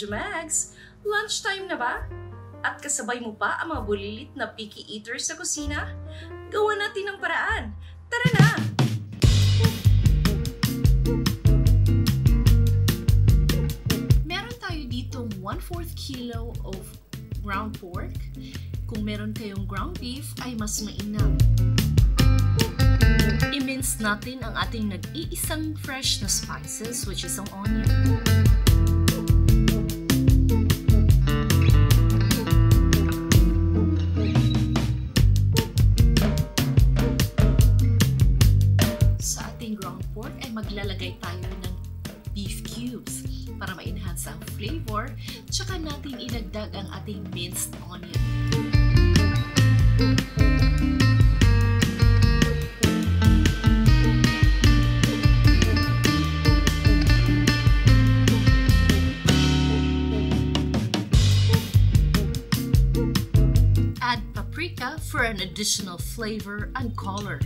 Jumags! Lunchtime na ba? At kasabay mo pa ang mga bulilit na picky eaters sa kusina? Gawa natin ng paraan! Tara na! Meron tayo ditong 1/4 kilo of ground pork. Kung meron kayong ground beef, ay mas mainam. I-mince natin ang ating nag-iisang fresh na spices, which is ang onion. Pork ay maglalagay tayo ng beef cubes para ma-enhance ang flavor, tsaka natin ilagdag ang ating minced onion. Add paprika for an additional flavor and color.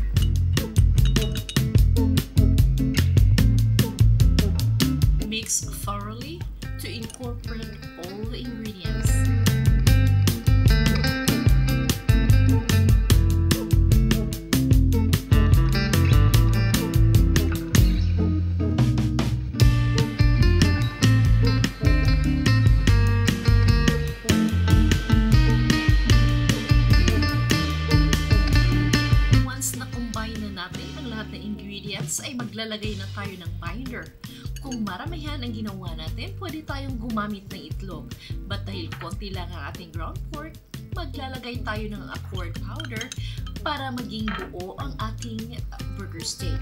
Mix thoroughly to incorporate all the ingredients. Once na-combine na natin ang lahat ng ingredients, ay maglalagay na tayo ng binder. Kung maramihan ang ginawa natin, pwede tayong gumamit ng itlog. But dahil konti lang ang ating ground pork, maglalagay tayo ng accord powder para maging buo ang ating uh, burger steak.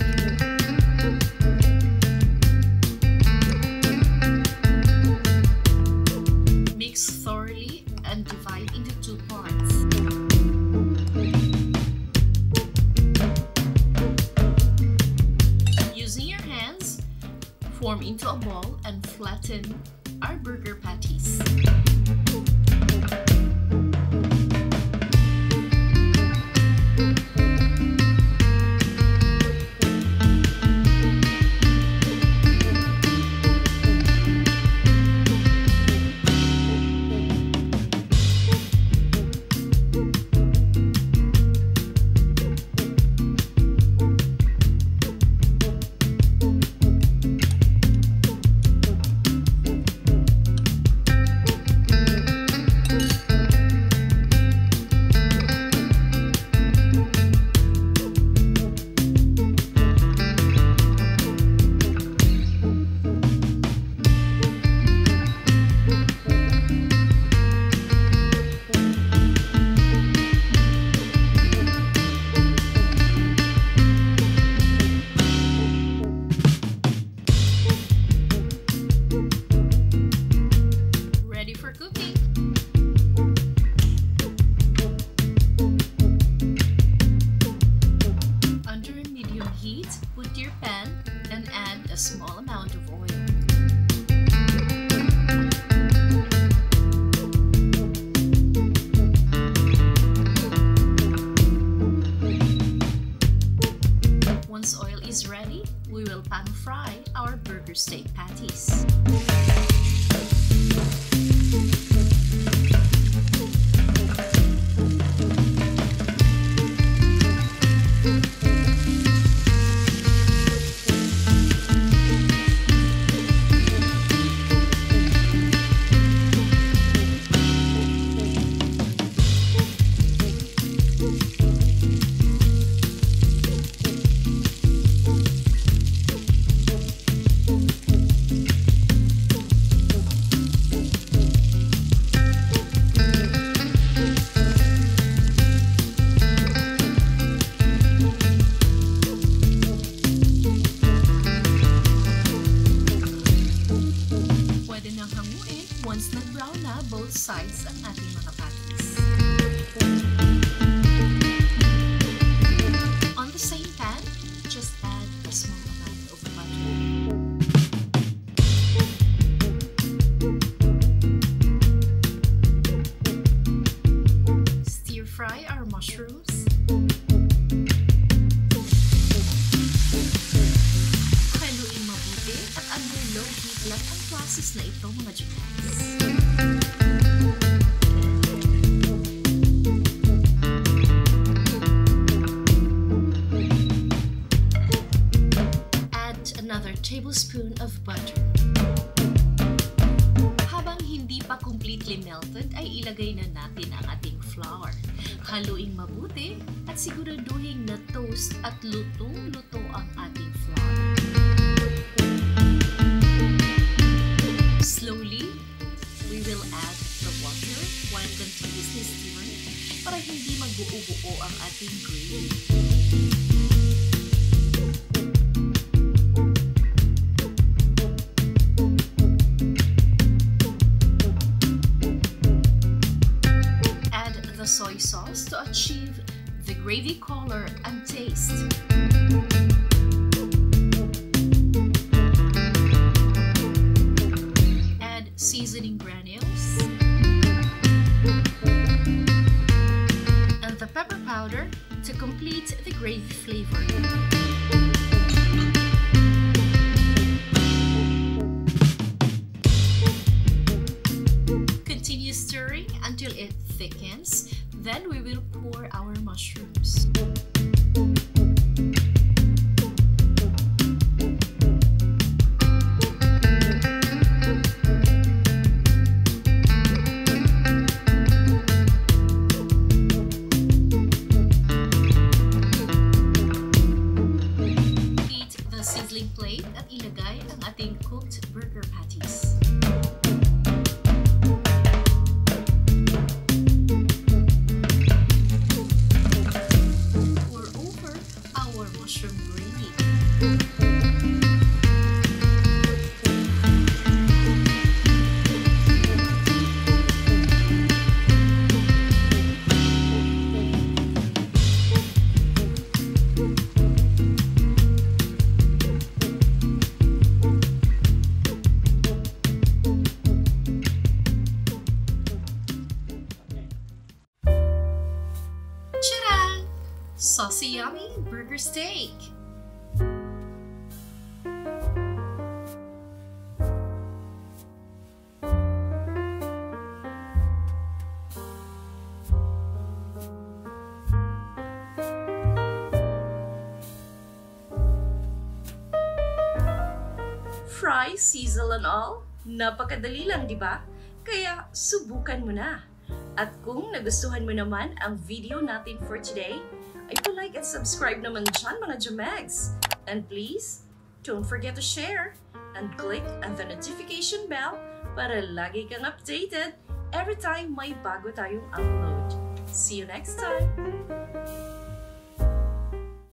Into a ball and flatten our burger patties. Pan fry our burger steak patties. Lahat ang process na ito mga Jukans. Add another tablespoon of butter. Habang hindi pa completely melted, ay ilagay na natin ang ating flour. Haluin mabuti at siguraduhin na toast at lutong-luto ang ating gravy color and taste. Add seasoning granules and the pepper powder to complete the gravy flavor. Continue stirring until it thickens. Then we will pour our mushrooms. Saucy yummy burger steak. Fry, sizzle and all. Napakadali lang, di ba? Kaya subukan mo na. At kung nagustuhan mo naman ang video natin for today, and subscribe naman dyan mga Jamegs. And please, don't forget to share and click on the notification bell para lagi kang updated every time may bago tayong upload. See you next time!